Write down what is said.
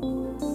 Bye.